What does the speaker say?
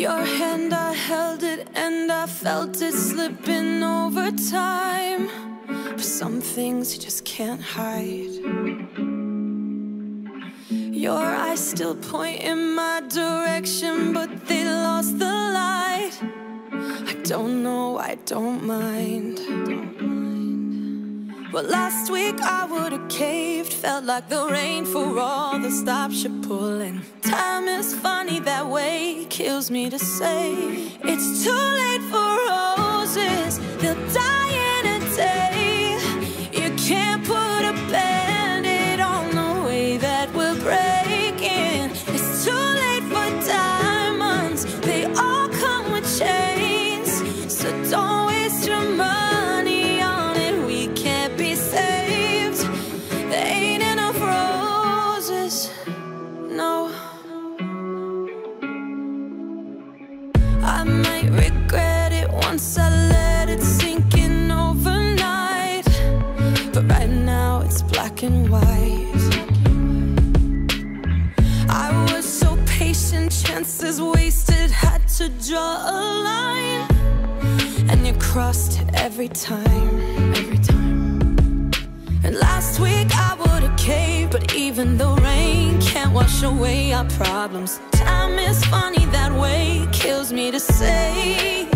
Your hand, I held it and I felt it slipping over time. But some things you just can't hide. Your eyes still point in my direction, but they lost the light. I don't know, I don't mind. Well, last week I would've caved, felt like the rain for all the stops you're pulling. Time is funny that way, kills me to say. It's too late for roses, they'll die I might regret it once I let it sink in overnight. But right now it's black and white. I was so patient, chances wasted, had to draw a line. And you crossed every time, every time. And last week I would've caved, but even can't wash away our problems. Time is funny that way, kills me to say